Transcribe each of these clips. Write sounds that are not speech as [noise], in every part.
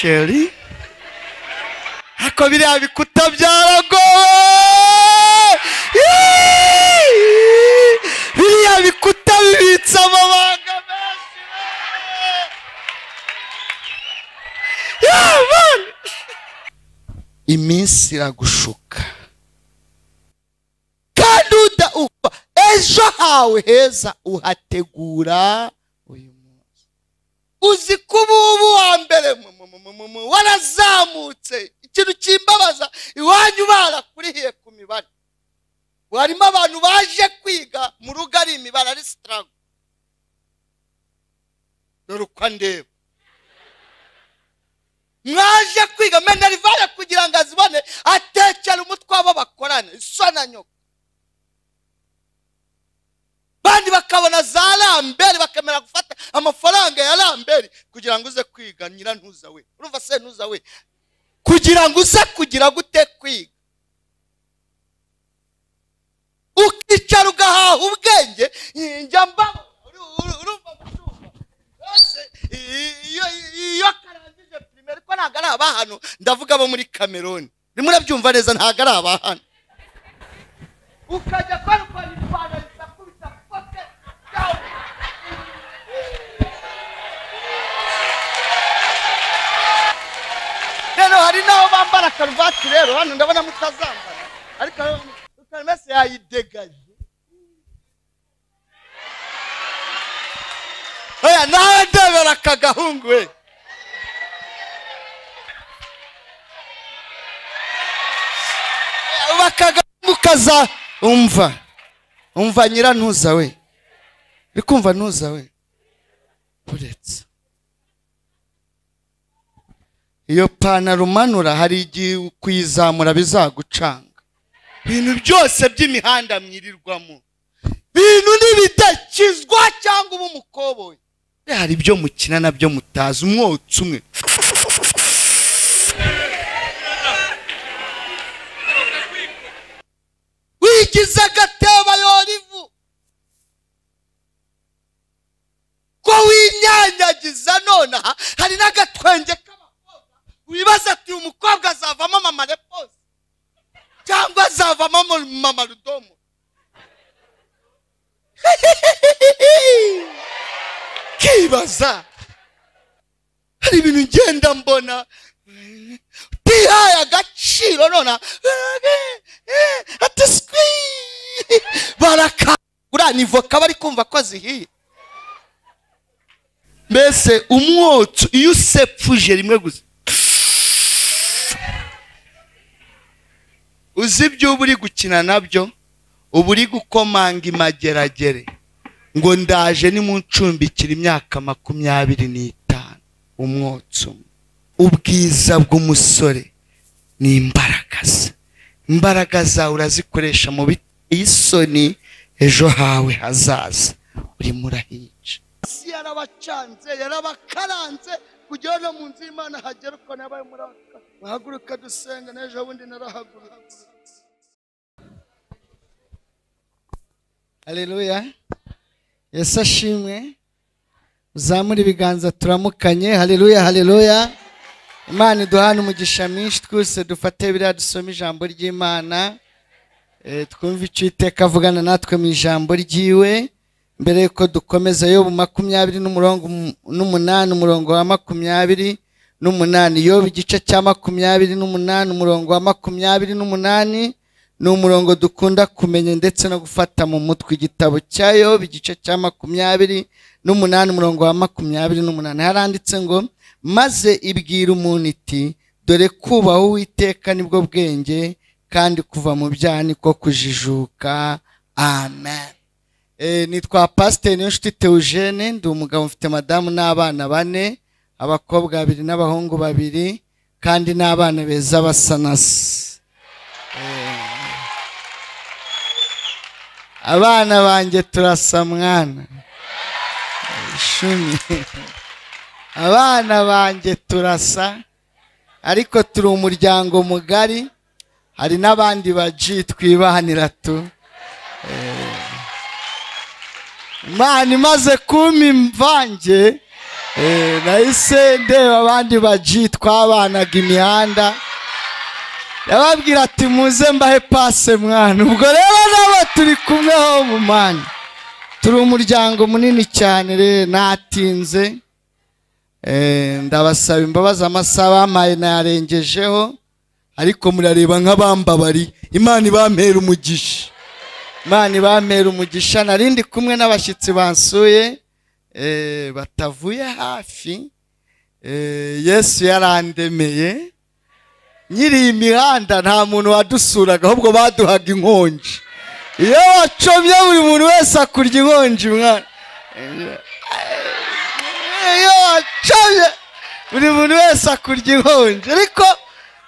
sheri ariko biriya bikuta byaragowe biriya bikuta bibitse amabanga menshi. Iminsi iragushuka. Kandi ejo hawe heza uhategura. Uzi ko ubu wa mbere. Mu- mu- mu- mu- mu- warazamutse. Ikintu kimbabaza iwanyu barakurihiye ku mibare. Harimo abantu baje kwiga mu rugo ari imibare ari sitarago dore uko ndeba. Mwaje kwiga menerivaye kugira ngo azibone atekera umutwe wabo bakorane. Iso na nyoko bandi bakabona za ramberi bakemera gufata amafaranga ya ramberi kugira ngo uze kwiga nyirantuza we. Urumva se ntuza we? Kugira ngo uze kugira gute kwiga. Ukicara ugahaha ubwenge njya uru- urumva iyo karangije pirimeri ko ntabwo ari abahano. Ndavuga abo muri kameruni rimwe urabyumva neza ntabwo ari abahano. Ukajya kwarukana ipantaro karuvati rero hano ndabona mutazambara. Ariko ukamese yayidegaje. Oya nawe ndebera aka gahungu we. Bakagahungu kaza umva. Umva nyirantuza we. Uri kumva ntuza we. Uretse. Iyo pantaro umanura hari igihe kuyizamura bizagucanga. Ibintu byose by'imihanda mwirirwamo. Bintu n'ibidakizwa cyangwa uba umukoboyi. Hari ibyo mukina na byo mutazi umwotsi umwe. Wigize agatebo yora ivu ko winyanyagiza nonaha hari n'agatwenge wibaza ati uyu mukobwa azavamo mama repose cyangwa azavamo mama rudomo? [laughs] Kibaza. Hari ibintu ngenda mbona. Utihaye agaciro nona. Ati sikwi barakangura ni voka bari kumva ko zihiye. Mbese umwotsi iyo usepfuje rimwe gusa. Uzi ibyo uba uri gukina na byo? Uba uri gukomanga imageragere ngo ndaje nimuncumbikira imyaka makumyabiri n'itanu. Umwotsi umwe. Ubwiza bw'umusore ni imbaraga ze. Imbaraga zawe urazikoresha mu isoni ejo hawe hazaza. Urimo urahica isi yarabacanze yarabakaranze kugira no mu nzu y'imana hagera uko nabaye muri aka. Dusenga n'ejo bundi narahagurutse aleluya yesu ashimwe uzamure ibiganza turamukanye. Haleluya haleluya imana iduhane umugisha mwinshi. Twese dufate biriya dusome ijambo ry'imana. Eh, twumve icyo iteka avugana natwe mu ijambo ryiwe. Mbere yuko dukomeza yobu makumyabiri n'umunani umurongo wa makumyabiri n'umunani. Yobu igice cya makumyabiri n'umunani umurongo wa makumyabiri n'umunani. Ni umurongo dukunda kumenya ndetse no gufata mu mutwe igitabo cya yobu igice cya makumyabiri n'umunani umurongo wa makumyabiri n'umunani. Haranditse ngo maze ibwira umuntu iti dore kubaha uwiteka ni bwo bwenge kandi kuva mu byaha niko kujijuka amen. Eh, nitwa pasiteri niyonshuti teujene ndi umugabo mfite madamu n'abana bane abakobwa babiri n'abahungu babiri kandi n'abana beza basa abana banjye turasa mwana. Ishumi abana banjye turasa ariko turi umuryango mugari hari n'abandi baji twibanira tu. Eh, imana imaze kumpa imvange Eh, nahise ndeba abandi baji twabanaga imihanda. Yababwira ati muze mbahe pase mwana. Ubwo rero nabo turi kumwe ho mu mani turi umuryango munini cyane rero natinze. Eh, ndabasaba imbabazi amasaha bampaye nayarengejeho ariko murareba nk'abambabari imana ibampera umugisha. Imana ibampera umugisha. Narindi kumwe n'abashyitsi bansuye eh, batavuye hafi. Eh, yesu yarandemeye. Nyiri iyi mihanda nta muntu wadusuraga ahubwo baduhaga inkonji iyo wacomye buri muntu wese akurya inkonji mwana iyo wacomye buri muntu wese akurya inkonji ariko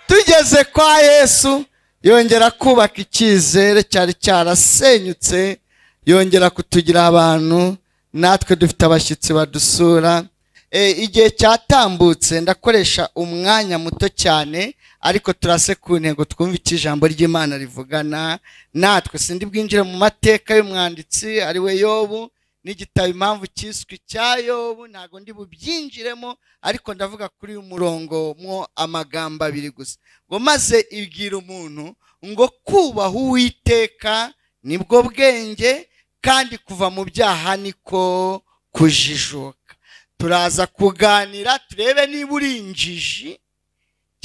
tugeze kwa yesu yongera kubaka icyizere cyari cyarasenyutse yongera kutugira abantu natwe dufite abashyitsi badusura. Eh, igihe cyatambutse ndakoresha umwanya muto cyane ariko turase ku ntego twumva icyo ijambo ry'imana rivugana natwe sindi bwinjire mu mateka y'umwanditsi ari we yobu n'igitabo impamvu cyiswe icya yobu ntabwo ndi bubyinjiremo ariko ndavuga kuri uyu murongo mwo amagambo abiri gusa. Ngo maze ibwira umuntu ngo kubaha uwiteka ni bwo bwenge kandi kuva mu byaha niko kujijuka. Turaza kuganira turebe niba uri injiji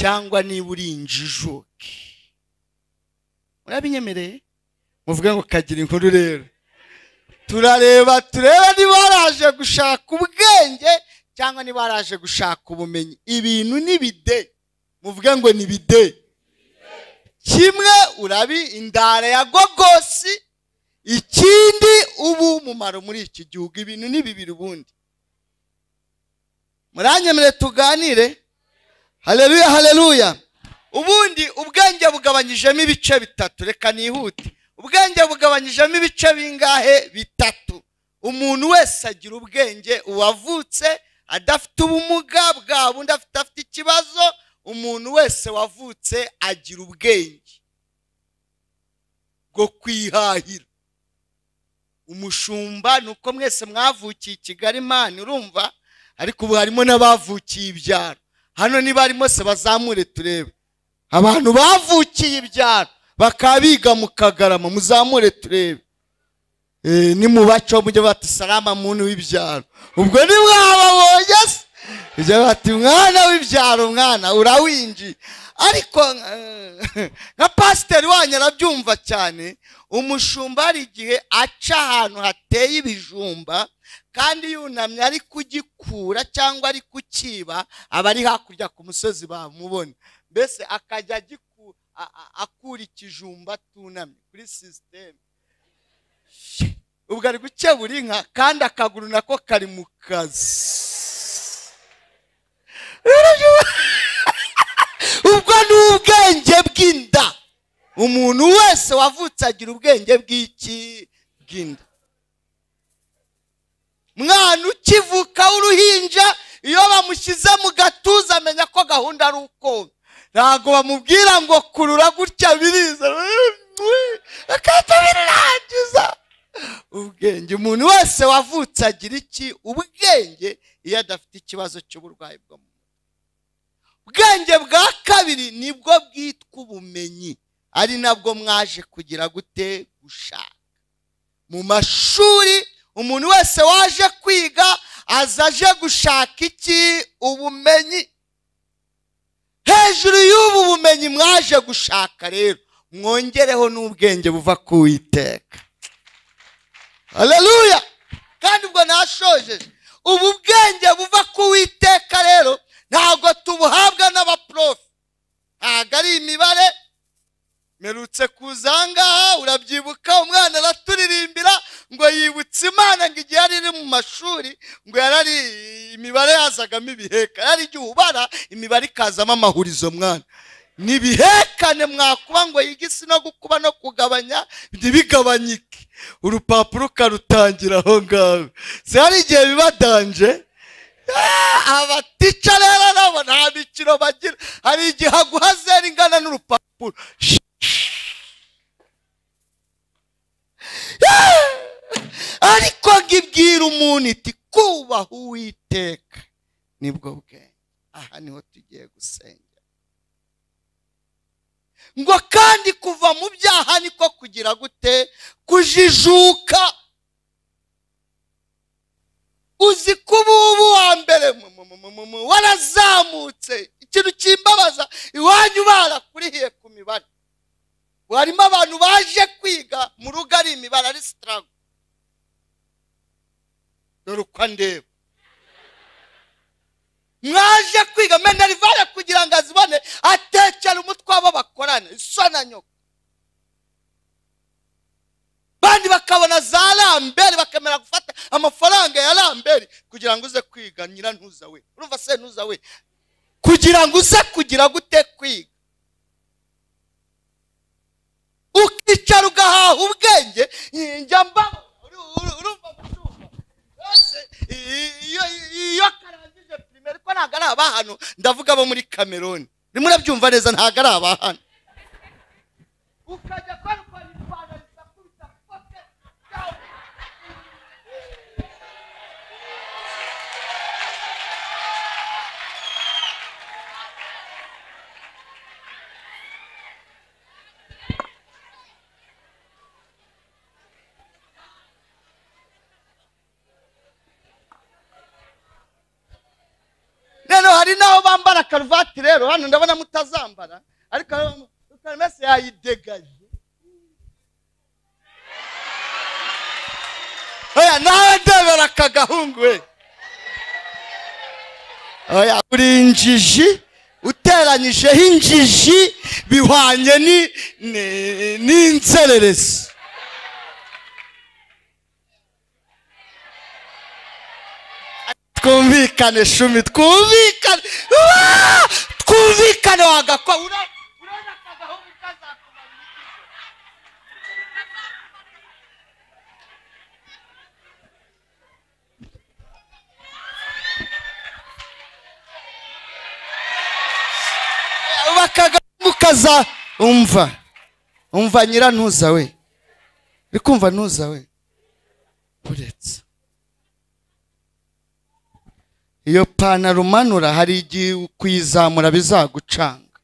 cyangwa niba uri injijuke. Murabinyemereye? Muvuge ngo kagira inkuru rero. Turareba turebe niba waraje gushaka ubwenge cyangwa niba waraje gushaka ubumenyi. Ibintu ni bide. Muvuge ngo ni bide. Kimwe urabi indara ya gogosi. Ikindi ubu umumaro muri iki gihugu. Ibintu ni bibiri ubundi. Muranyemere tuganire. Haleluya haleluya ubundi ubwenge bugabanyijemo ibice bitatu. Reka nihute. Ubwenge bugabanyijemo ibice bingahe? Bitatu. Umuntu wese agira ubwenge uwavutse adafite ubumuga bwa bundi afite ikibazo umuntu wese wavutse agira ubwenge bwo kwihahira. Umushumba ni uko mwese mwavukiye i kigali mani urumva ariko ubu harimo n'abavukiye ibyaro. Hano niba harimo se bazamure turebe. Abantu bavukiye ibyaro bakaba biga mu kagarama muzamure turebe. Eh, nimubacaho mujye bati salama muntu w'ibyaro. Ubwo ntimwababonye se. Ujya bati mwana w'ibyaro mwana urawinjiye. Ariko eh, nka pasiteri wanyu arabyumva cyane umushumba hari igihe aca ahantu hateye ibijumba kandi yunamye ari kugikura cyangwa ari kukiba aba ari hakurya ku musozi bamubona mbese akajya akura ikijumba atunamye kuri sisiteme ubwo ari gukebura inka kandi akaguru nako kari mu kazi. [laughs] Ubwo ni ubwenge bw'inda. Umuntu wese wavutse agira ubwenge bw'iki? Bw'inda. Mwana ukivuka w'uruhinja iyo bamushyize mu gatuza amenya ko gahunda ari uko. Ntabwo bamubwira ngo kurura gutya biriza. Akahita birirangiza ubwenge umuntu wese wavutse agira iki? Ubwenge iyo adafite ikibazo cy'uburwayi bwo mu mutwe. Ubwenge bwa kabiri ni bwo bwitwa ubumenyi. Ari nabwo mwaje kugira gute gushaka. Mu mashuri umuntu wese waje kwiga aza aje gushaka iki? Ubumenyi. Hejuru y'ubu bumenyi mwaje gushaka rero mwongereho n'ubwenge buva ku witeka haleluya kandi ubwo nashojeje ubu bwenge buva ku witeka rero ntabwo tubuhabwa n'abaprofi ntabwo ari imibare merutse kuza aha ngaha urabyibuka umwana araturirimbira ngo yibutse imana ngo igihe yari iri mu mashuri ngo yarari imibare yazagamo ibiheka yari igihe ubara imibare ikazamo amahurizo mwana. Nibihekane mwakuba ngo yige isi no gukuba no kugabanya ntibigabanyike. Urupapuro ukarutangira aho ngaho. Si hari igihe biba danje Ah, abatica rero nabo nta mikino bagira. Hari igihe aguha zero ingana n'urupapuro. Ariko ngo umuntu iti kubaha uwiteka. Nibwo bwenge aha ni ho tugiye gusengera. Ngo kandi kuva mu byaha niko kugira gute? Kujijuka. Uzi kuba ubu wa mbere? Mu- mu- mu- mu- mu- warazamutse. Ikintu kimbabaza iwanyu barakurihiye ku mibare. Harimo abantu baje kwiga mu rugo ari imibare ari sitarago dore uko andeba mwaje kwiga menerivari kugira ngo azibone atekera umutwe wabo bakorane iso na nyoko. Bandi bakabona za ramberi bakemera gufata amafaranga ya ramberi kugira ngo uze kwiga nyirantuza we urumva se ntuza we? Kugira ngo uze kugira gute kwiga. Ukicara ugahaha ubwenge njya mbaba uru- uru- urumva i- iyo karangije pirimeri ko ntabwo ari abahano ndavuga abo muri kameruni rimwe urabyumva neza ntabwo ari abahano ukajya kwarukana karuvati rero hano ndabona mutazambara ariko karimesi yayidegaje. Oya nawe ndebera aka gahungu we. Oya uri injiji uteranyijeho injiji bihwanye ni- ni- n'inzererezi twumvikane shumi twumvikane Uaa! twumvikane wagakwa Ura- urabona aka gahungu kazakumara iki? bakagamu kaza. Umva. Umva nyirantuza we. Uri kumva ntuza we. Uretse iyo pantaro umanura hari igihe kuyizamura bizagucanga.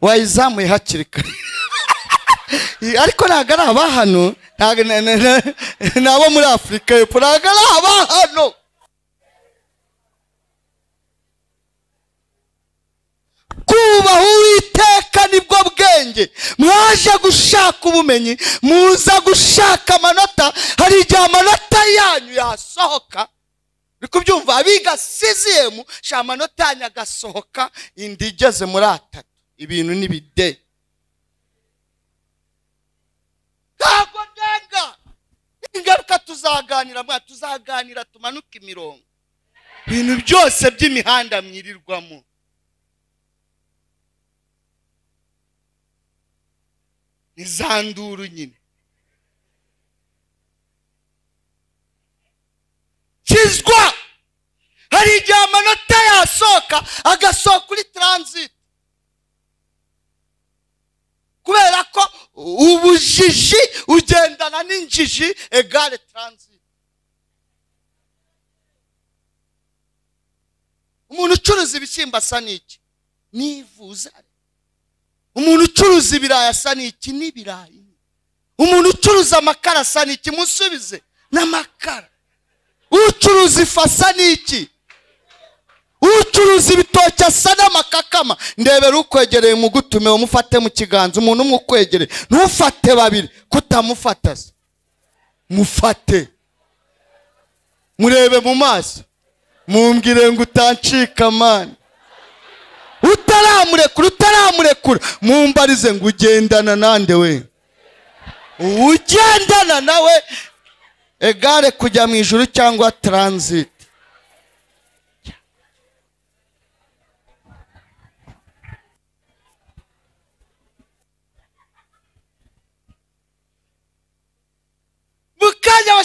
Wayizamuye hakiri kare. [laughs] Ariko ntabwo ari abahano ni abo muri afurika y'epfo ntabwo ari abahano kubaha uwiteka ni bwo bwenge. Mwaje gushaka ubumenyi muza gushaka amanota. Hari igihe amanota yanyu yasohoka uri kubyumva abiga siziyemu sha amanota yanyu agasohoka indi igeze muri atatu. Ibintu n'ibide ntabwo ndenga ingaruka tuzaganira mwa tuzaganira tumanuke imirongo. Ibintu byose by'imihanda mwirirwamo. Ni za nduru nyine. Kizwa! Hari igihe amanota yasohoka agasohoka kuri taransiti kubera ko ubujiji ugendana n'injiji egare taransiti umuntu ucuruza ibishyimbo asa n'iki? Nivuza umuntu ucuruza ibirayi asa n'iki? N'ibirayi. Umuntu ucuruza amakara asa n'iki? Musubize. N'amakara. Ucuruza ifu asa n'iki? Ucuruza ibitoki asa n'amakakama. Ndebera ukwegereye mugutume umufate mu kiganza. Umuntu umwe ukwegereye. Ntufate babiri. Kutamufata se mufate. Murebe mu maso. Mumbwire ngo utancika mani utaramurekura utaramurekura mumbarize ngo ugendana nande we? Ugendana nawe egare kujya mu ijuru cyangwa taransiti mu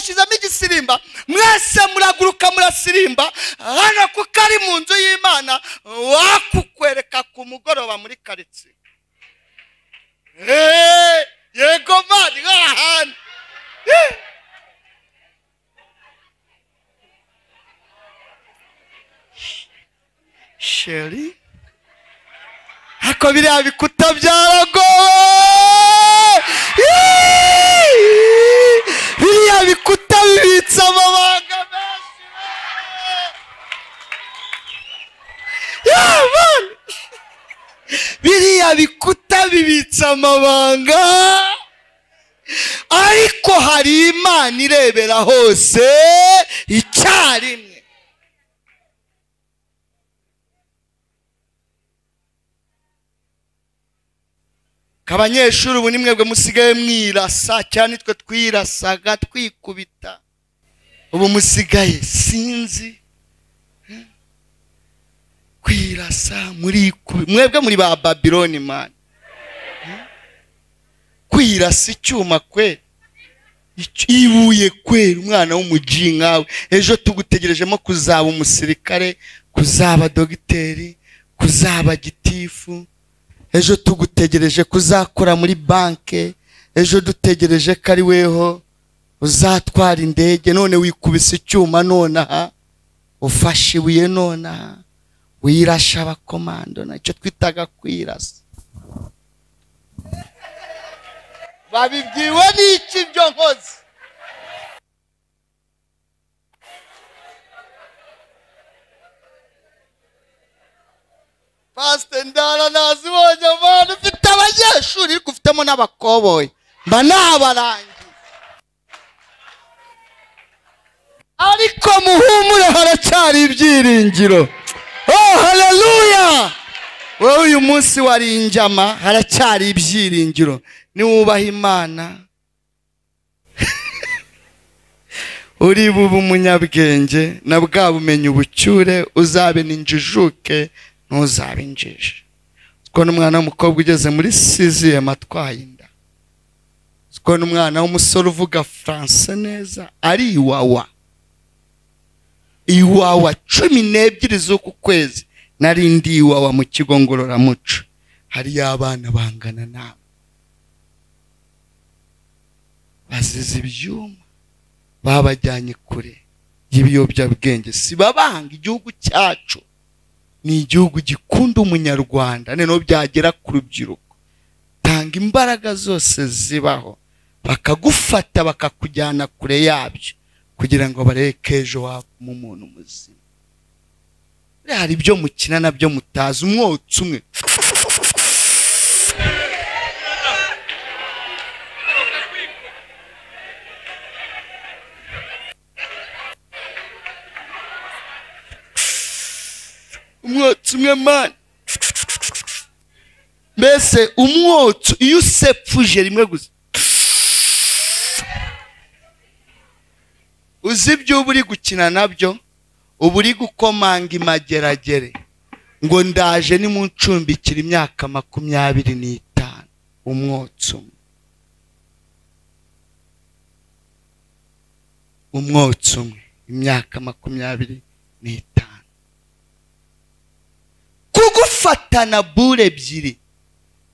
kanya washyizemo igisirimba mwese muraguruka murasirimba hano kuko ari mu nzu y'imana wakukwereka ku mugoroba muri karitsiye yego mani nk'ahandi Eh. sheri. Ariko biriya bikuta byaragowe Iiii! biriya bikuta bibitse amabanga menshi Yeah, man! Biriya bikuta bibitse amabanga ariko hari imana irebera hose icyarimwe abanyeshuri ubu ni mwebwe musigaye mwirasa cyane twe twirasaga twikubita ubu musigaye sinzi? Kwirasa muri mwebwe muri ba babiloni mani kwirasa icyuma kwe. Ibuye kwera umwana w'umuji nkawe. Ejo tugutegerejemo kuzaba umusirikare kuzaba dogiteri kuzaba gitifu. Ejo tugutegereje kuzakora muri banke. Ejo dutegereje ko ari weho uzatwara indege. None wikubise icyuma nonaha. Ufashe ibuye nonaha. Wirasha abakomando na cyo twitaga kwirasa babibwiwe n'iki ibyo nkoze? Pasite ndara nazibonye abantu ufite abanyeshuri ariko ufitemo n'abakoboyi. Mba nabarangiye ariko muhumure haracyari ibyiringiro. Oh haleluya wowe uyu munsi wari injama haracyari ibyiringiro. Niwubaha imana. [laughs] Uri bube umunyabwenge na bwa bumenyi ubucyure uzabe n'injijuke ntuzabe injiji. Ko n'umwana w'umukobwa ugeze muri siziyemu atwaye inda. Ko n'umwana w'umusore uvuga faransa neza ari iwawa. Iwawa cumi n'ebyiri z'uku kwezi nari ndi iwawa mu kigo ngororamuco hariyo abana bangana nawe bazize ibyuma babajyanye kure y'ibiyobyabwenge. Si babanga igihugu cyacu. Ni igihugu gikunda umunyarwanda noneho byagera ku rubyiruko. Tanga imbaraga zose zibaho. Bakagufata bakakujyana kure yabyo. Kugira ngo barebe ko ejo wavamo umuntu muzima hari ibyo mukina na byo mutazi umwotsi umwe. Umwotsi umwe mani mbese umwotsi iyo usepfuje rimwe gusa. Uzi ibyo uba uri gukina na byo uba uri gukomanga imageragere ngo ndaje nimuncumbikira imyaka makumyabiri n'itanu umwotsi umwe. Umwotsi umwe imyaka makumyabiri n'itanu. Kugufatana bure ebyiri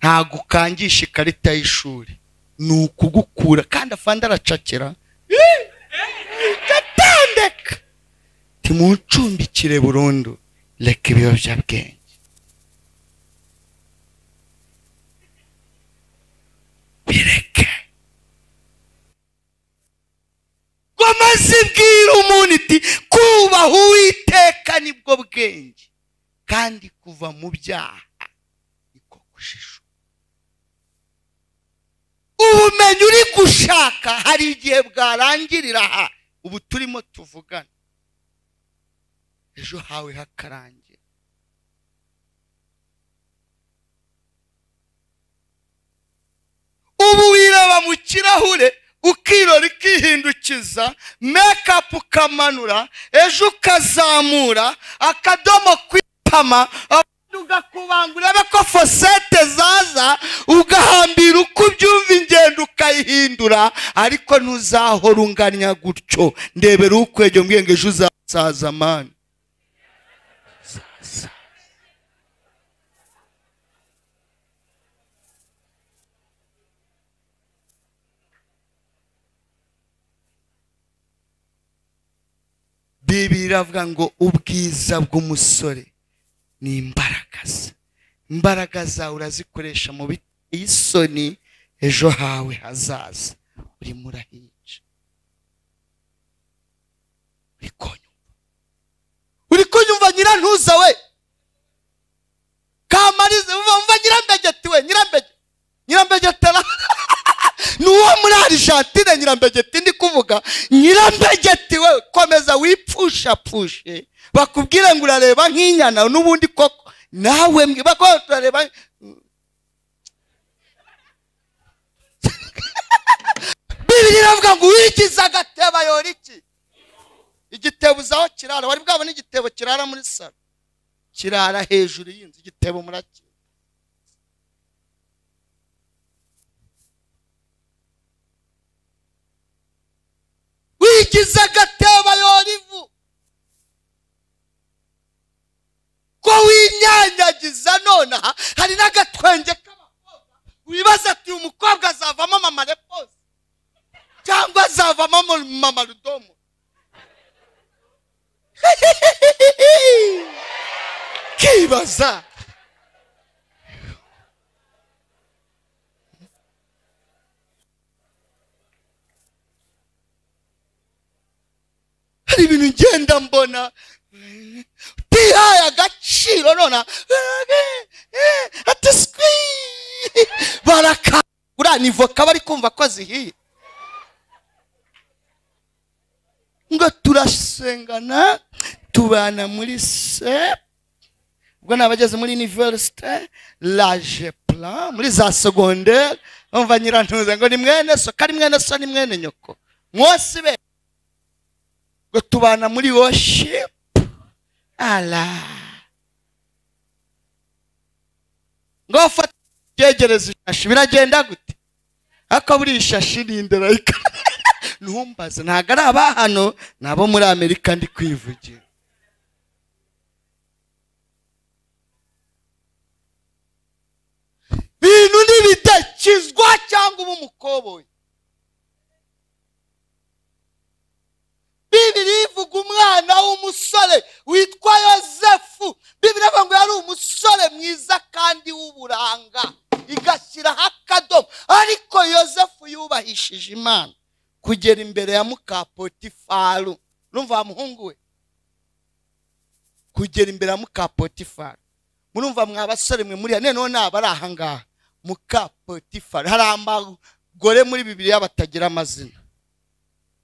ntabwo ukangisha ikarita y'ishuri. Ni ukugukura. Kandi afande aracakira. Timuncumbikire burundu. Reka ibiyobyabwenge bireke. Ngo maze ibwira umuntu iti kubaha uwiteka ni bwo bwenge. Kandi kuva mu byaha niko gushisha ubumenyi uri gushaka hari igihe bwarangirira aha. Ubu turimo tuvugana. Ejo hawe hakarangira ubu wireba mu kirahure ukirora ikihindukiza mekapu ukamanura ejo ukazamura akadomo kwipama ugakubanga urebe ko fosete zaza ugahambira uko ubyumva ingendo ukayihindura ariko ntuzahora unganya gutyo. Ndebera ukwege mbwiye ngo ejo uzasaza mani bibiri iravuga ngo ubwiza bw'umusore ni imbaraga ze. Imbaraga zawe urazikoresha mu biteye isoni ejo hawe hazaza. Urimo urahica uri kunyumva uri kunyumva nyirantuza we. Kamarize umva nyirambegeti we nyirambegeti nyirambegeti ni uwo muri argentine nyirambegeti ndi kuvuga nyirambegeti we komeza wipfushapfushe. Bakubwire ngo urareba nk'inyana n'ubundi koko. Nawe mbwiba turareba bibiri iravuga ngo uwigize agatebo ayora iki? Igitebo uzaho kirara. Wari bwabona igitebo kirara muri salo kirara hejuru y'inzu igitebo murakira. Wigize agatebo yorivu ko winyanyagiza nonaha hari n'agatwenge k'abakobwa wibaza ati uyu mukobwa azavamo mama repose cyangwa azavamo mama rudomo? [laughs] Kibaza ngenda mbona? Utihaye agaciro nona ati swi barakangura ni voka bari kumva ko zihiye ngo turasengana tubana muri se. Ubwo ni abageze muri univerisite laje plan muri za segonderi bumva nyirantuza ngo ni mwene so kari mwene so ni mwene nyoko. Mwose be. Ngo tubana muri worship. Ala. Ngo fata byegereza ishashi. Biragenda gute? Ariko buriya ishashi ni inderayika [laughs] ntumbaze. Ntabwo ari aba hano ni abo muri amerika ndi kwivugira. Bintu ntibidakizwa cyangwa uba umukoboyi. Bibiri ivuga umwana w'umusore witwa yosefu bibiri avuga ngo yari umusore mwiza kandi w'uburanga. Igashyiraho akadomo. Ariko yosefu yubahishije imana. Kugera imbere ya mukapotifaru urumva muhungu we? Kugera imbere ya mukapotifaru murumva mwa basore mwe muri noneho naba ari ahangaha mukapotifaru hari abagore muri bibiriya batagira amazina.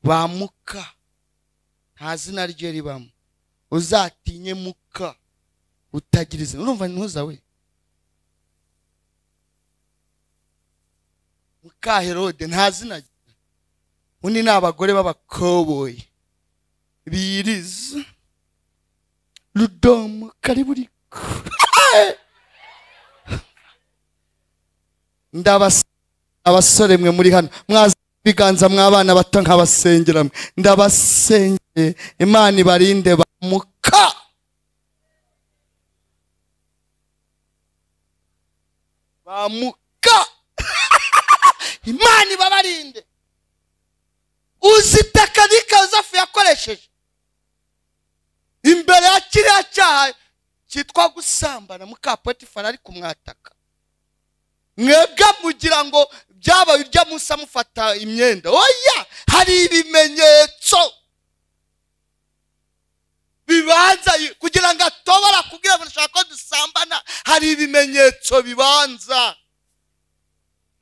Ba muka nta zina rye ribamo uzatinye muka utagira izina. Urumva ntuza we? Muka herode nta zina undi ni abagore b'abakoboyi. Biriza. Rudomo kariburi [laughs] abasore mwe muri hano. Mwaza ibiganza mw'abana bato nk'abasengera ndabasengeye imana ibarinde bamuka. Bamuka. [laughs] Imana ibabarinde. Uzi tekinike yosefu yakoresheje. Imbere ya kiriya cyaha cyitwa gusambana mukapotifari ari kumwataka mwebwe mugira ngo byabaye urya munsi amufata imyenda. Oya hari ibimenyetso bibanza kugira ngo atobora kubwira ngo nshaka ko dusambana hari ibimenyetso bibanza.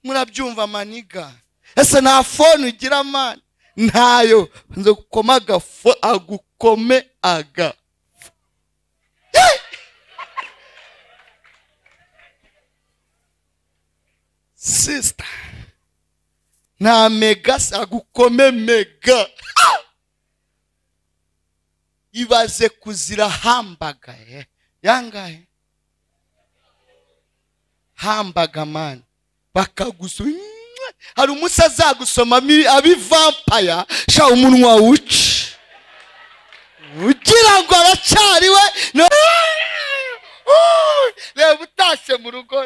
Murabyumva maniga? Ese nta fone ugira mani ntayo. Nze gukoma agafo agukome aga sisita nta mega agukome mega. Ibaze kuzira hambagaye yangahe hambaga mani bakagusoma hari umunsi azagusomamo abivampaya sha umunwa wuce ugira ngo aracyari we reba utashye mu rugo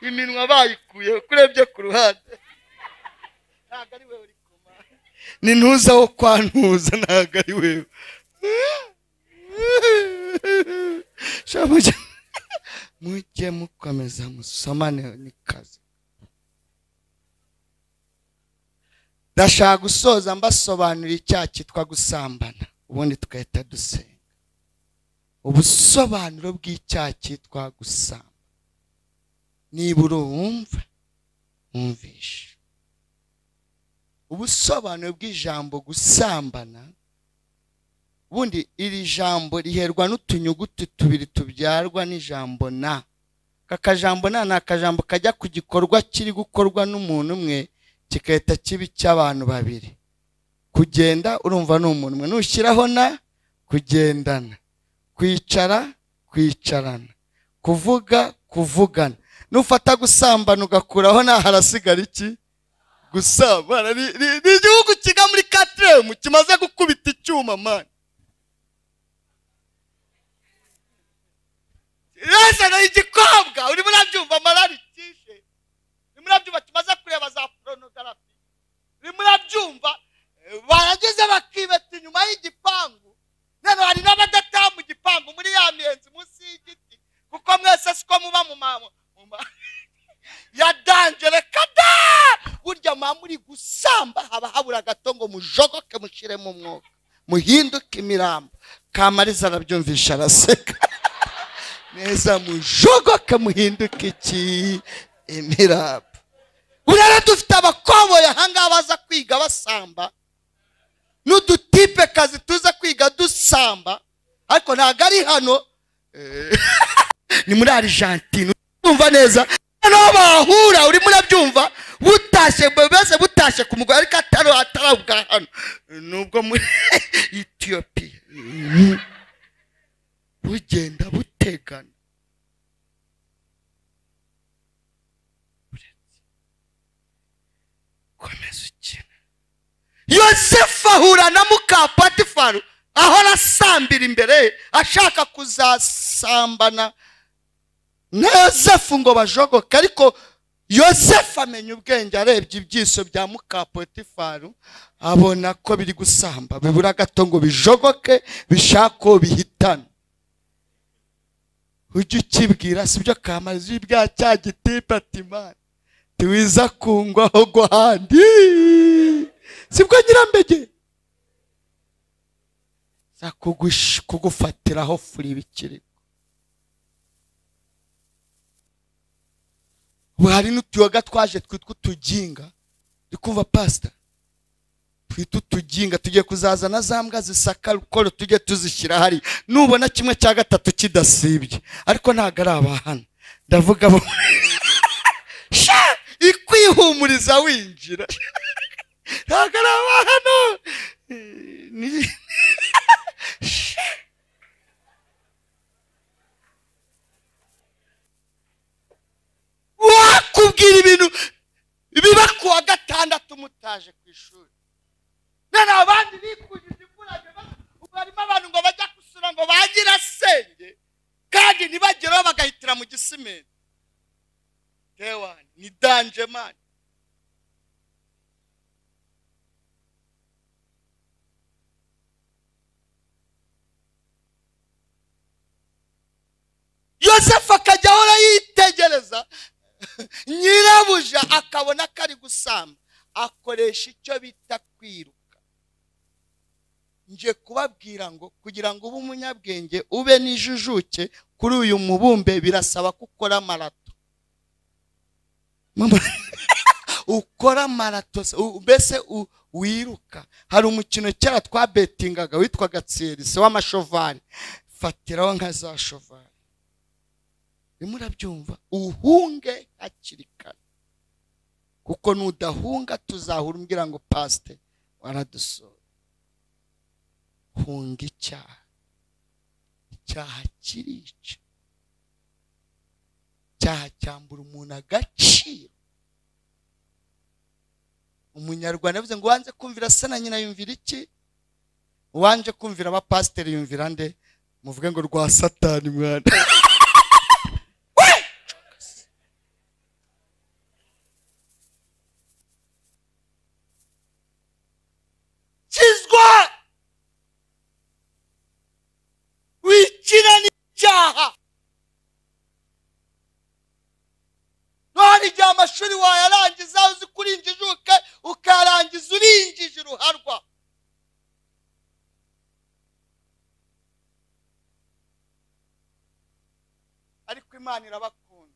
iminwa bayikuye kurebye ku ruhande. Ntabwo ari we uri kuma ni ntuza wo kwa ntuza ntabwo ari we Sha mujye mukomeza musomane n'ikazi ndashaka gusoza mbasobanurira icyaha cyitwa gusambana ubundi tugahita dusenga. Ubusobanuro bw'icyaha cyitwa gusamba niba uruwumva wumvishe ubusobanuro bw'ijambo gusambana ubundi iri jambo riherwa n'utunyuguti tubiri tubyarwa n'ijambo na aka kajambo na ni akajambo kajya ku gikorwa kiri gukorwa n'umuntu umwe kigahita kiba icy'abantu babiri kugenda urumva ni umuntu umwe nushyiraho na kugendana kwicara kwicarana kuvuga kuvugana nufata gusambana ugakuraho na harasigara iki? Gusambana ni igihugu kiga muri katiremu kimaze gukubita icyuma mani yazana igikobwa urimo urabyumva amararikishe mujogoke mushyiremo umwuka muhinduke imirambo. Kamariza arabyumvisha araseka. [laughs] Neza mujogoke muhinduke iki? Imirambo. Ubu rero dufite abakoboye ahangaha baza kwiga basamba. N'udutipe kazi tuza kwiga dusamba. Ariko ntabwo ari hano. Eh, [laughs] ni muri argentine. Urumva neza? Noneho bahura urimo urabyumva butashye bwese butashye ku mugore ariko atari atari bwa hano. Nubwo muri [laughs] etiyopiya bugenda butegana. Komeza ukina. Yosefu ahura na muka patifaru ahora asambira imbere ashaka kuzasambana na yosefu ngo bajogoke. Ariko yosefu amenya ubwenge arebye ibyiso bya muka potifaru abona ko biri gusamba. Bibura gato ngo bijogoke bishaka uwo bihitana ujye ukibwira si byo kamariza bwa cya gitipe ati mani tiwiza kungwaho guhandi. Sibwo nyirambege? Za kugush- kugufatiraho furi bikiri ubu hari n'utuyoga twaje twitwa utuginga uri kumva pasita twita utuginga tugiye kuzazana za mbwa zisaka rukoro tujye tuzishyira hari nubona kimwe cya gatatu kidasibye ariko ntabwo ari abahana. Ndavuga bo [laughs] ikwihumuriza winjira. [laughs] Ntabwo ari abahano [laughs] Ni- Sha. Wakubwira ibintu biba ku wa gatandatu mutaje ku ishuri. None abandi bikujije imvurage barimo abantu ngo bajya gusura ngo bagira senge kandi ntibageraho bagahitira mu gisimenti. Tewani ni danje mani. Yosefu akajya ahora yitegereza [laughs] nyirabuja akabona ko ari gusamba. Akoresha icyo bita kwiruka. Nje kubabwira ngo kugira ngo ube umunyabwenge ube n'ijijuke kuri uyu mubumbe birasaba ko ukora marato. [laughs] Ukora marato se, mbese wiruka. Hari umukino kera twabetingaga witwaga tsirisi w'amashovari fatiraho nka za shovari urimo urabyumva uhunge hakiri kare. Kuko nudahunga tuzahura umbwira ngo pasite waradusura. Hunga icyaha. Icyaha kirica. Icyaha cyambura umuntu agaciro. Umunyarwanda yavuze ngo wanze kumvira se na nyina yumvira iki? Uwanje kumvira abapasiteri yumvira nde? Muvuge ngo rwa satani mwana [laughs] kizwa wikina n'icyaha ariko imana irabakunda.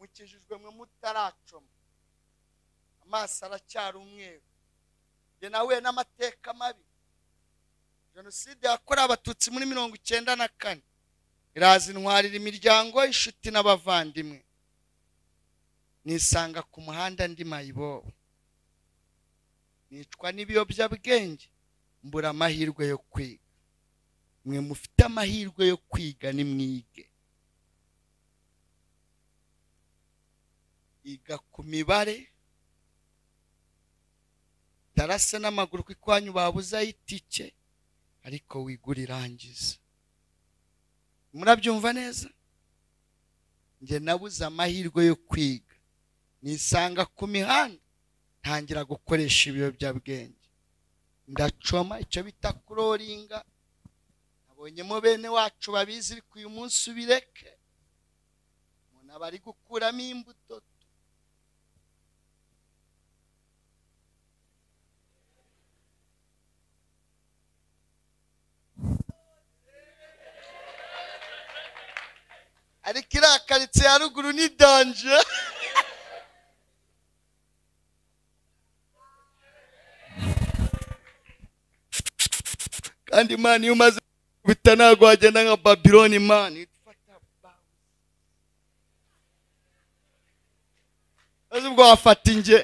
Mukijijwe mwe mutaracoma. Amaso aracyari umweru. Njye nahuye n'amateka mabi. Jenoside yakorewe abatutsi muri mirongo icyenda na kane. Iraza intwarira imiryango inshuti n'abavandimwe. Nisanga ku muhanda ndi mayibobo. Nicwa n'ibiyobyabwenge. Mbura amahirwe yo kwiga. Mwe mufite amahirwe yo kwiga nimwige. Iga ku mibare darase n'amaguru ko ikwanyu babuzaho itike ariko wigura irangiza. Murabyumva neza? Njye nabuze amahirwe yo kwiga. Nisanga ku mihanda ntangira gukoresha ibiyobyabwenge. Ndacoma icyo bita kuroringa. Nabonyemo bene wacu babizi ariko uyu munsi ubireke. Umuntu aba ari gukuramo imbuto ariko iriya karitsiye ya ruguru ni danje kandi imana iyo umaze kubita ntabwo wagenda nka babiloni imana maze ubwo wafata inge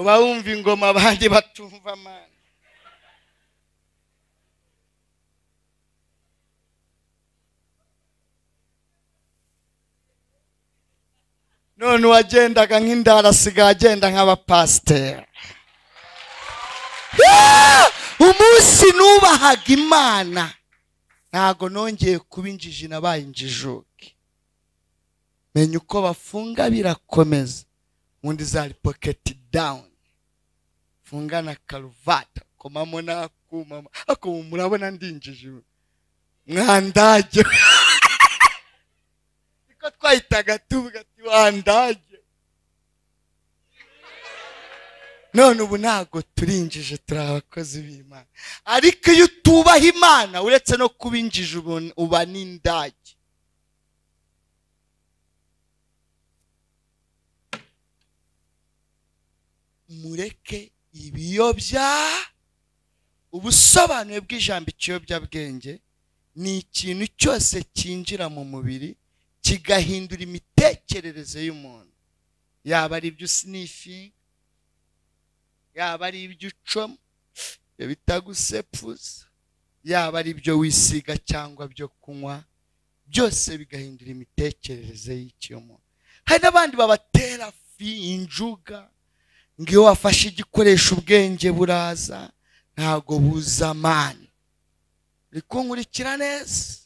uba wumva ingoma abandi batumva amana none uwagendaga nk'indara asigaye agenda nk'abapasiteri umunsi nubahaga imana. Ntago nongeye kuba injiji nabaye injijuke menya uko bafunga birakomeza. Ubundi zari poketi dawuni funga na karuvati komamo n'akumama ubu murabona ndi injiji mwandage. Niko twahitaga tuvuga ati wandage none ubu ntabwo turinjije turi abakozi b'imana. Ariko iyo utubaha imana uretse no kuba injije uba n'indage. Mureke ibiyobya ubusobanuro bw'ijambo ikiyobyabwenge ni ikintu cyose cyinjira mu mubiri kigahindura imitekerereze y'umuntu. Yaba ari ibyo usinifinga yaba ari ibyo ucoma ibyo bita gusepfuza yaba ari ibyo wisiga cyangwa byo kunywa byose bigahindura imitekerereze y'icyomuntu hari n'abandi babatera fi injuga ngo iyo wafashe igikoresho ubwenge buraza ntabwo buza amani. Uri neza.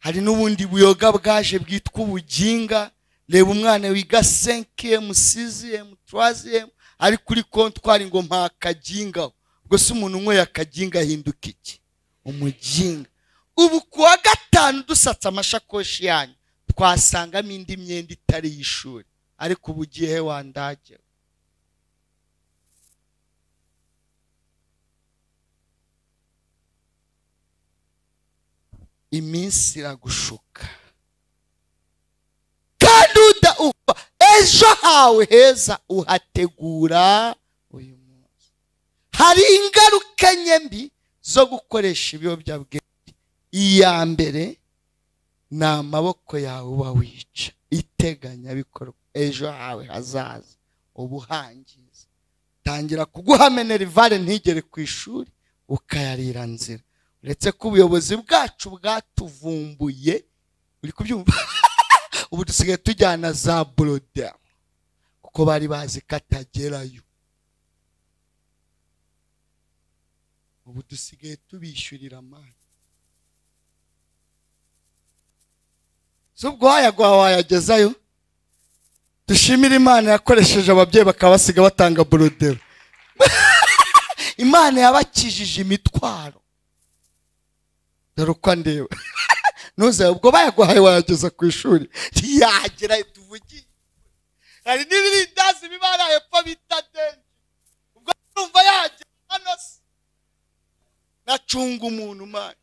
Hari n'ubundi buyoga bwaje bwitwa ubuginga. Reba umwana wiga senkiyemu siziyemu turaziyemu ari kuri kontwari ngo mpakagingaho ubwo se umuntu unyweye akaginga ahinduka iki? Umuginga. Ubu ku wa gatanu dusatse amashakoshi yanyu twasangamo indi myenda itari iy'ishuri. Ariko ubu ugiye he iminsi iragushuka. Kandi uba ejo hawe heza uhategura uyu munsi. Hari ingaruka nke mbi zo gukoresha ibiyobyabwenge. Iya mbere ni amaboko yawe uba wica. Iteganyabikorwa ejo hawe hazaza. Uba uhangiza. Tangira kuguha minerivare ntigere ku ishuri ukayarira nzira uretse ko ubuyobozi bwacu bwatuvumbuye uri kubyumva? [laughs] Ubu dusigaye tujyana za boroda kuko bari bazi ko atagerayo. Ubu dusigaye tubishyurira amani. Si ubwo wayaguha wayagezayo? Dushimire imana yakoresheje ababyeyi bakaba basiga batanga borodero [laughs] imana yabakijije imitwaro. dore uko andeba [laughs] ntuze ubwo bayaguhaye wayageza ku ishuri. Ntiyagera tuvugiye hari n'ibirindazi bibara hepfo bita deni ubwo urumva yagera hano se nacunga umuntu mani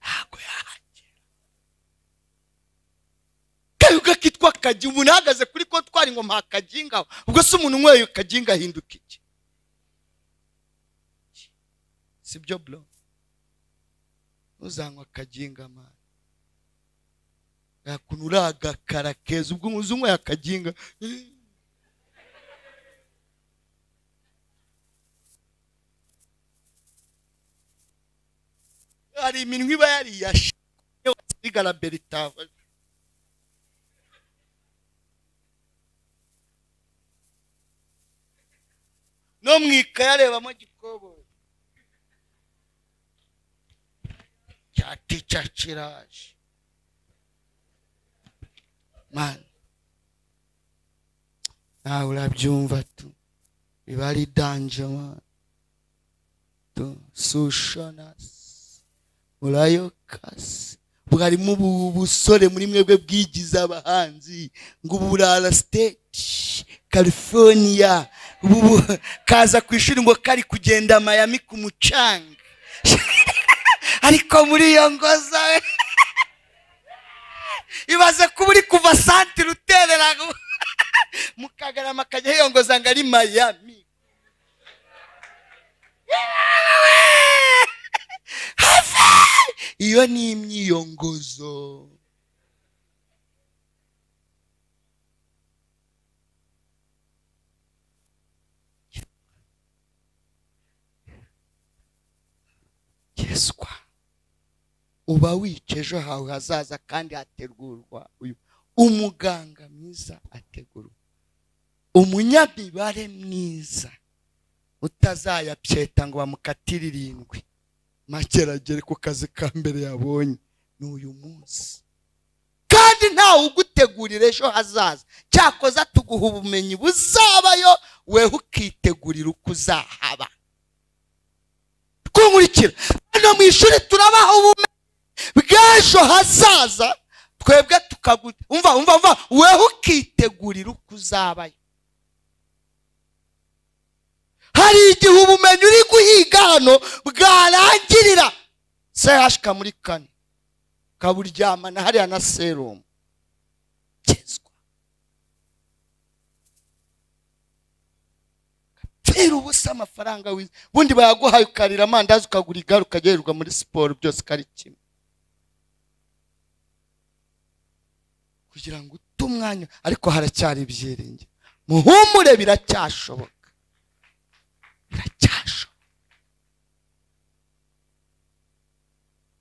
ntabwo yahagera kayuga kitwa kagi umuntu ahagaze kuri kontwari ngo nta kaginga ubwo se umuntu unyweye kaginga ahinduka iki si byo bro kajinga akaginga mani yakuntu uri keza ubwo uzi unyweye akaginga hari iminwa iba yariyashe wasigara no mwikayarebamo ikaye gikoboyi cyatica kiraje mani nawe urabyumva tu. Biba ari danje mani tu sushonasi urayokasi bwarimo ubu busore muri mwebwe bwigize abahanzi. Ngo ubu burara siteti california kaza ku ishuri ngo kari kugenda mayami ku mucanga. Ariko muri iyo we. [laughs] Ibaze kuba uri kuva santire uterera [laughs] mukagarama kagarama kajya hiyongoza ngo ari mayami [laughs] iyo ni imyiyongozo. Yeswa uba wica ejo hawe hazaza kandi hategurwa uyu. Umuganga mwiza ategurwa. Umunyamibare mwiza. Utazayapyeta ngo bamukatire irindwi. Mageragere ku kazi ka mbere yabonye. Ni uyu munsi. Kandi ntawe ugutegurira ejo hazaza. Cyakoze tuguha ubumenyi buzabayo wewe ukitegurira uko uzahaba. Twungurikira hano mu ishuri turabaha ubumenyi. Bw'ejo hazaza twebwe umva umva umva wewe ukitegurira uko uzabayo. Hari igihe ubumenyi uri guhiga hano bwarangirira. Sehashika muri kane. Kaburyamana hariya na serumu. Kezwa pfira ubusa amafaranga wize. Ubundi bayaguhaye ukarira amandazi ukagura igare ukagererwa muri siporo byose ari kimwe. Kugira ngo ute umwanya ariko haracyari ibyiringiro muhumure biracyashoboka. Biracyashoboka.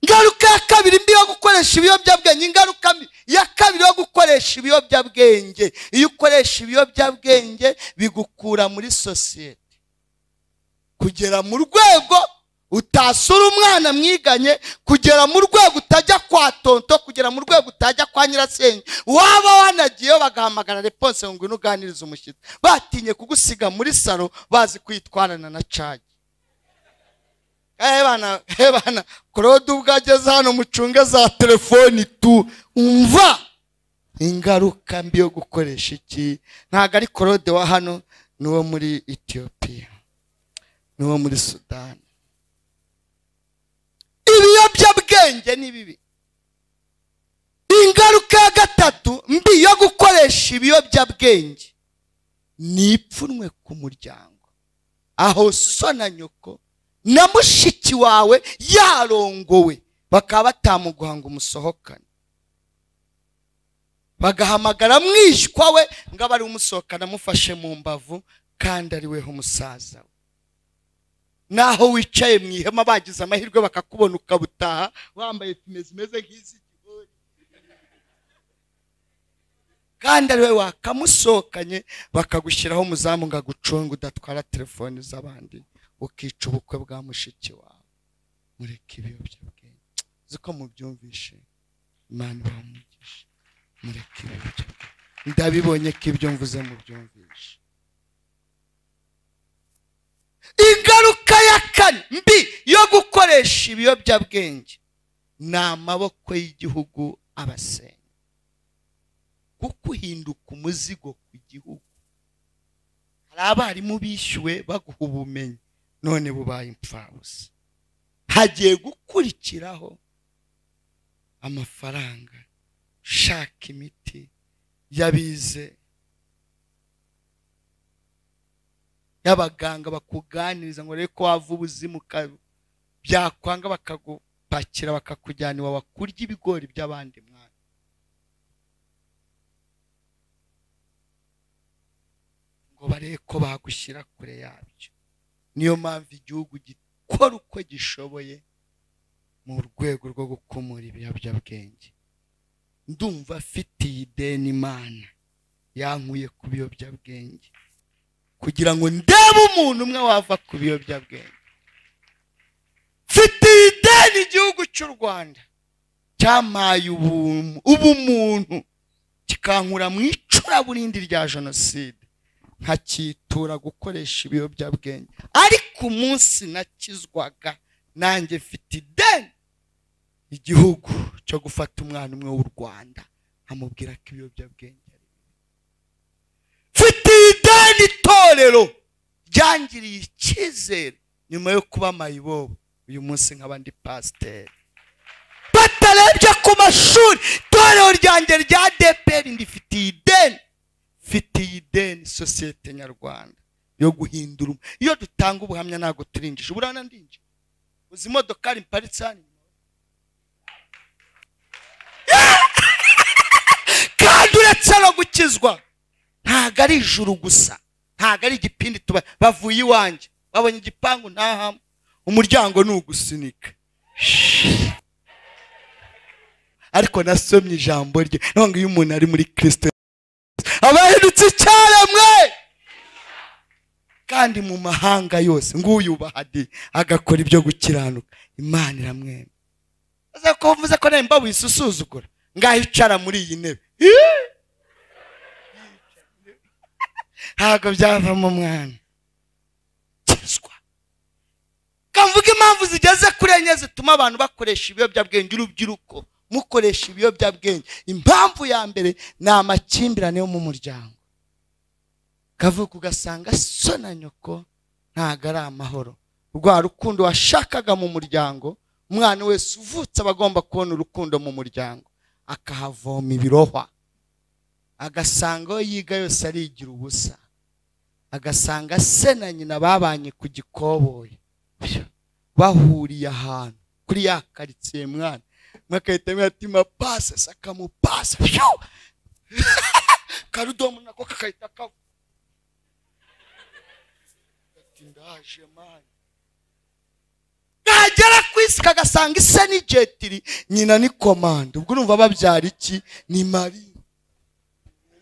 Ingaruka ya kabiri mbi yo gukoresha ibiyobyabwenge. Ingaruka ya kabiri yo gukoresha ibiyobyabwenge. Iyo ukoresha ibiyobyabwenge bigukura muri sosiyete. Kugera mu rwego utasura umwana mwiganye kugera mu rwego utajya kwa tonto kugera mu rwego utajya kwa nyirasenge. Waba wanagiyeyo bagahamagara reponse ngo ngwino umushyitsi. Batinye kugusiga muri salo bazi kwitwarana na cagi bana bana claude ubwo ageze hano mucunge za telefoni tu. Umva! Ingaruka mbi yo gukoresha iki? Ntabwo ari claude wa hano ni uwo muri etiyopiya ni uwo muri sudani ibiyobyabwenge ni bibi. Ingaruka ya gatatu mbi yo gukoresha ibiyobyabwenge. Ni ipfunwe ku muryango. Aho so na nyoko na mushiki wawe yarongowe. Bakaba batamuguha ngo umusohokane bagahamagara mwishywa we ngo abe ari umusohokana amufashe mu mbavu kandi ari weho umusaza we. Naho wicaye mu ihema bagize amahirwe bakakubona ukabutaha wambaye pime zimeze nk'iz'igihori kandi ari we wakamusohokanye bakagushyiraho umuzamu ngo agucunge udatwara telefoni z'abandi ukica ubukwe bwa mushiki wawe. Mureke ibiyobyabwenge. Uzi ko mubyumvishe imana ibamugisha mureke ibiyobyabwenge. Ndabibonye ko ibyo mvuze mubyumvishe ingaruka ya kane mbi yo gukoresha ibiyobyabwenge. Ni amaboko y'igihugu abasenya. Kuko uhinduka umuzigo ku gihugu. Hari abarimu bishyuwe baguha ubumenyi none bubaye impfabusa. Hagiye gukurikiraho amafaranga shaka imiti y'abize y'abaganga bakuganiriza ngo rebe ko wava ubuzima uka- byakwanga bakagupakira bakakujyana iwawe kurya ibigori by'abandi mwana ngo barebe ko bagushyira kure yabyo. Niyo mpamvu igihugu gikora uko gishoboye mu rwego rwo gukumura ibiyobyabwenge. Ndumva afitiye ideni imana yankuye ku biyobyabwenge. Kugira ngo ndebe umuntu umwe wava ku biyobyabwenge. Mfitiye ideni igihugu cy'u rwanda. Cyampaye ubuntu ubumuntu. Kikankura mu icuraburindi rya jenoside. Nkakitura gukoresha ibiyobyabwenge. Ariko umunsi nakizwaga nanjye mfite ideni igihugu cyo gufata umwana umwe w'u rwanda. Nkamubwira ko ibiyobyabwenge ideni itorero ryangiriye icyizere. Nyuma yo kuba mayibobo uyu munsi nkaba ndi pasiteri batarebye ku mashuri. Itorero ryanjye rya deperi ndifitiye ideni. Mfitiye ideni sosiyete nyarwanda yo guhindura iyo dutanga ubuhamya ntabwo turinjije. Uburana ndinjije uzi imodokari mparitse hano [laughs] kandi uretse no gukizwa ntabwo ari ijuru gusa. Ntabwo ari igipindi tuba bavuye iwanjye babonye igipangu ntahamo. Umuryango ni ugusunika. Ariko nasomye ijambo rye. Ntabwo iyo umuntu ari muri kirisito aba yahindutse icyaremwe kandi mu mahanga yose nguyubaha di agakora ibyo gukiranuka. Imana iramwemera. Mvuze ko nemba wisuzugura ngaho icara muri iyi ntebe. Ntabwo byavamo umwana kizwa. Kavuga impamvu zigeze kuri enye zituma abantu bakoresha ibiyobyabwenge urubyiruko mukoresha ibiyobyabwenge. Impamvu ya mbere ni amakimbirane yo mu muryango. Kavuga ugasanga so na nyoko ntabwo ari amahoro. Rwa rukundo washakaga mu muryango umwana wese uvutse aba agomba kubona urukundo mu muryango. Akahavoma ibirohwa. Agasanga aho yiga yose arigira ubusa. Agasanga se na nyina babanye ku gikoboyi. Bahuriye ahantu kuri ya karitsiye mwana. Umwe agahita amwatima pase se akamupasa Phew! [laughs] karudomo nako kakahita kava. Ndaje mani yagera ku isi kagasanga ise ni jetiri nyina ni komanda ubwo urumva babyara iki? Ni mari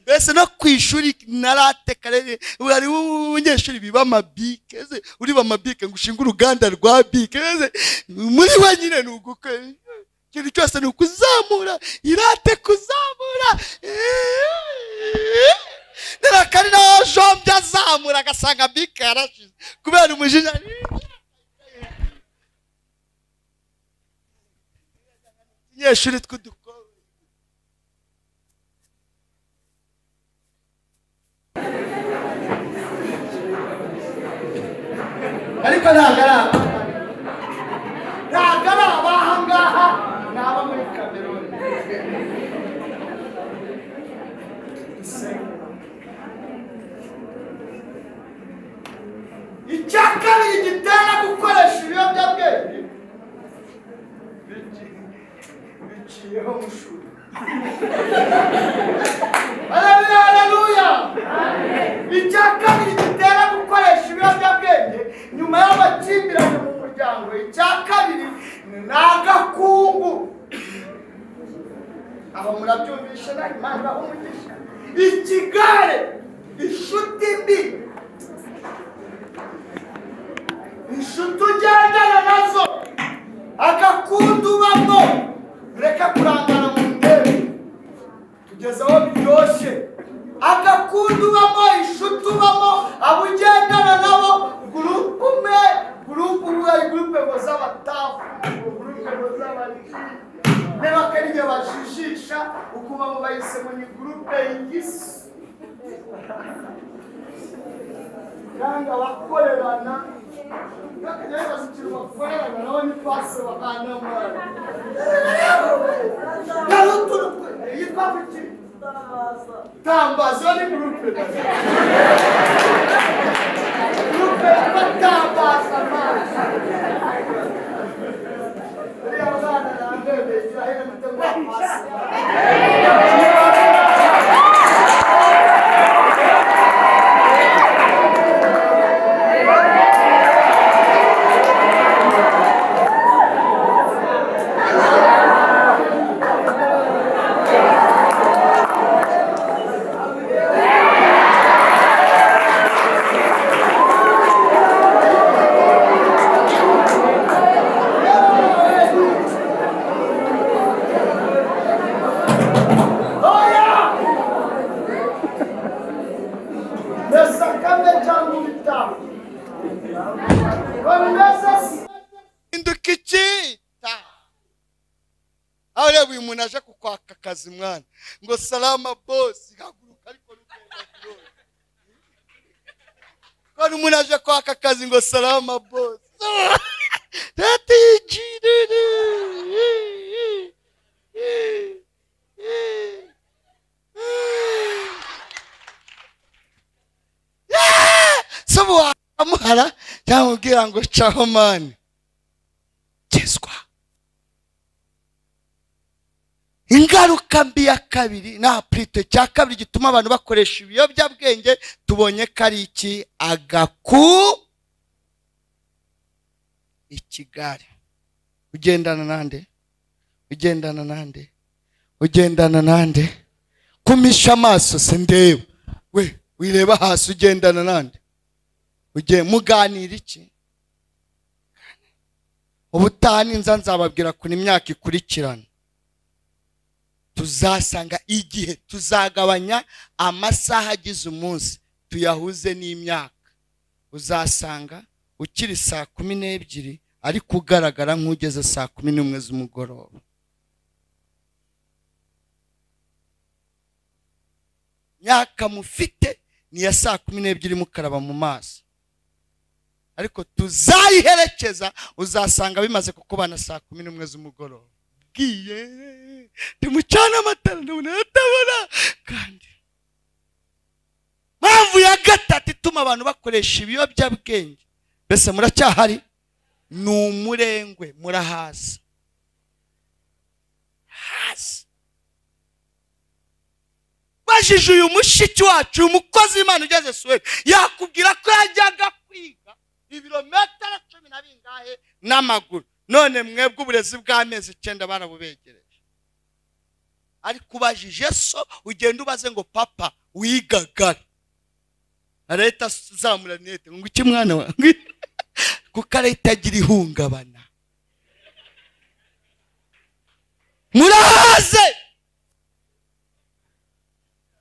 mbese no ku ishuri narate karere hari umunyeshuri biba amabike uriba amabike ngo ushinge uruganda rwa bike muri we nyine ni ugukora ikintu cyose ni ukuzamura irate kuzamura. Nirakari naho jombye azamura agasanga bike yarashize. Kubera umujinya. Umunyeshuri tw'udukobwa ariko ntabwo ari aba ntabwo ari abaha ngaha ni abo muri kameruni icya kabiri gitera gukoresha ibiyobyabwenge biciyeho mushuri haleluya haleluya icya kabiri aho murabyumvisha nawe imana ibaha umugisha ikigare inshuti mbi inshuti ugendana na zo agakundu ubamo mureke kurangana mu ndebe kugeza aho biryoshye agakundu ubamo inshuti ubamo abo ugendana nabo gurupe umwe gurupe umwe gurupe ngo z'abatafu gurupe ngo z'abariki niba akari igihe bajijisha ukuba ngo bahisemo ni gurupe y'igisi kandi abakorerana bakajya bibaza ikintu bakorerana nabo ni pasi bahanamara hari utuntu yitwa kuki tambaza ni gurupe gurupe yitwa tambaza amazi uriya Amen. Israel, the akazi mwana. Ngo salama bosi haguruka ariko ko umuntu aje kwaka akazi ngo salama bosi? [laughs] Tatijirire [laughs] so wamuhara cyangwa ubwira ngo caho mani kezwa ingaruka mbi ya kabiri na purite cya kabiri gituma abantu bakoresha ibiyobyabwenge tubonye ko ari iki? Agaku ikigare ugendana nande? Ugendana nande? Ugendana nande? Kumisha amaso se ndeba we wireba hasi ugendana nande? Ugiye muganira iki? Ubutaha ninza nzababwira kuri imyaka ikurikirana. Tuzasanga igihe tuzagabanya amasaha agize umunsi. Tuyahuze n'imyaka. Uzasanga ukiri saa kumi n'ebyiri ariko ugaragara nk'ugeze saa kumi n'imwe z'umugoroba. Myaka mufite ni iya saa kumi n'ebyiri mukaraba mu maso. Ariko tuzayiherekeza uzasanga bimaze kukubana saa kumi n'imwe z'umugoroba. Bwiye timucane amatara ndabona atabona kandi mpamvu ya gatatu ituma abantu bakoresha ibiyobyabwenge mbese muracyahari ni umurengwe murahaza hasi bajije uyu mushiki wacu uyu mukozi w'imana ugeze suwede yakubwira ko yajyaga kwiga ibirometero cumi na bingahe n'amaguru none mwebwe uburezi bw'amezi icyenda barabubegereje ariko ubajije so ugenda ubaze ngo papa wigaga leta zamura nete? Ngo iki mwana wawe [laughs] kuko leta agira ihungabana. Murahaze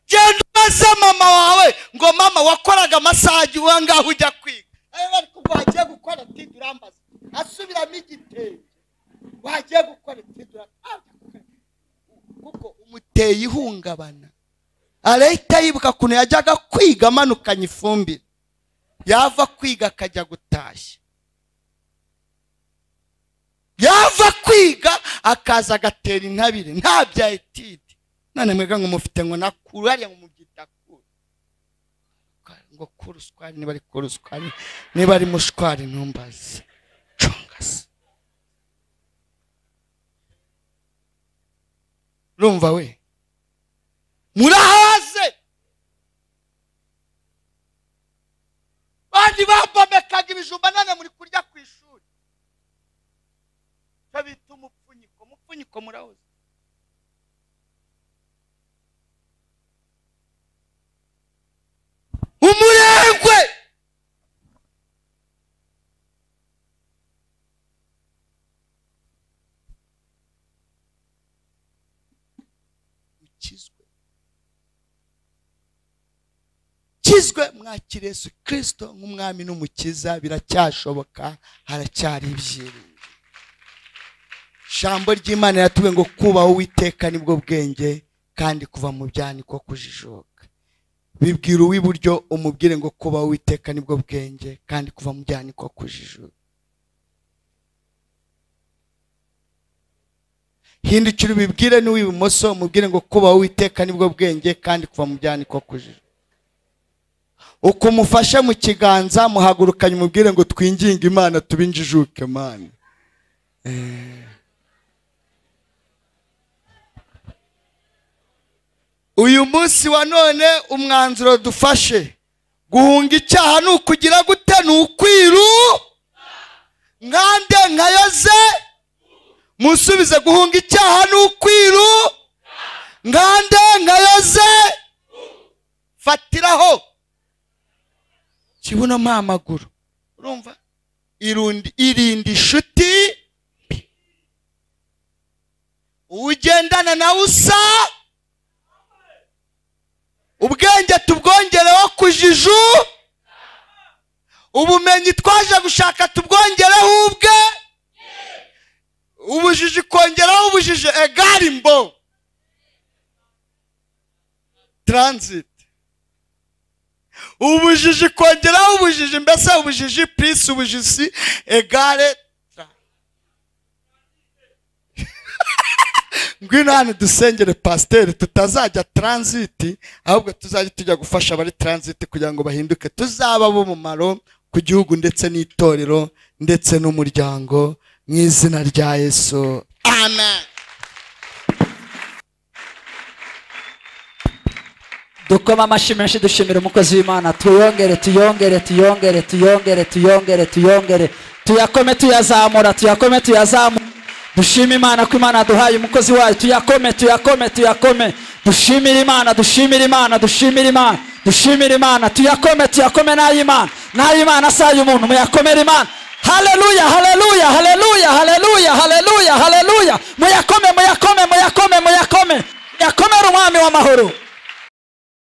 genda ubaze mama wawe ngo mama wakoraga amasaha uwa ngaho ujya kwiga? Ayo bari kuvuga wagiye gukora tidi urambaza asubiramo igitenge wagiye gukora tidi kuko umuteye ihungabana. Arahita yibuka ukuntu yajyaga kwiga amanukanye ifumbire. Yava kwiga akajya gutashya. Yava kwiga akaza agatera intabire. Nta bya etide. None mwega ngo mufite ngo nakuru hariya ngo mubyita kuru. Ngo kuru uswari niba ari kuru uswari niba ari mushwari ntumbaze cunga se urumva we. Murahaze bandi bapomekaga ibijumba none muri kurya ku ishuri. Icyo bita umupfunyiko umupfunyiko murahoze. Umurengwe! Ukizwe mwakira yesu kirisito nk'umwami n'umukiza biracyashoboka haracyari ibyiringiro ijambo ry'imana yatuwe ngo kubaho uwiteka ni bwo bwenge kandi kuva mu byaniko kujijuka. Bibwira uw'iburyo umubwire ngo kubaho uwiteka ni bwo bwenge kandi kuva mu byaniko kujijuka. Hindukira ubibwire n'uw'ibumoso umubwire ngo kubaho uwiteka ni bwo bwenge kandi kuva mu byaha niko kujijwa uko umufashe mu kiganza muhagurukanye umubwire ngo twinginge imana tubinjijuke mana uyu munsi wa none umwanzuro dufashe. Guhunga icyaha ni ukugira gute? Ni ukwiru. Nkande nkayoze. Musubize guhunga icyaha ni ukwiru. Nkande nkayoze fatiraho kibunamo amaguru urumva irinda inshuti ugendana nawe usa. Ubwenge tubwongereho kujiju ubumenyi twaje gushaka tubwongereho ubwe. Ubujiji kongeraho ubujiji egari mbo. Transit. Ubujiji kongeraho ubujiji. Mbese ubujiji purisi ubujiji egare [laughs] ngwino hano dusengere pasiteri tutazajya taransiti ahubwo tuzajya tujya gufasha abari taransiti kugira ngo bahinduke. Tuzaba b'umumaro ku gihugu ndetse n'itorero ndetse n'umuryango mu izina rya yesu. Amen. Dukoma amashyi menshi dushimira umukozi w'imana. Tuyongere tuyongere tuyongere tuyongere tuyongere tuyongere. Tuyakome tuyazamura tuyakome tuyazamura. Dushime imana ko imana yaduhaye umukozi wayo. Tuyakome tuyakome tuyakome. Dushimire imana dushimire imana dushimire imana dushimire imana. Tuyakome tuyakome n'ay'imana n'ay'imana asaye umuntu. Muyakomere imana. Haleluya haleluya haleluya haleluya haleluya haleluya muyakome muyakome muyakome muyakome. Muyakomere umwami w'amahoro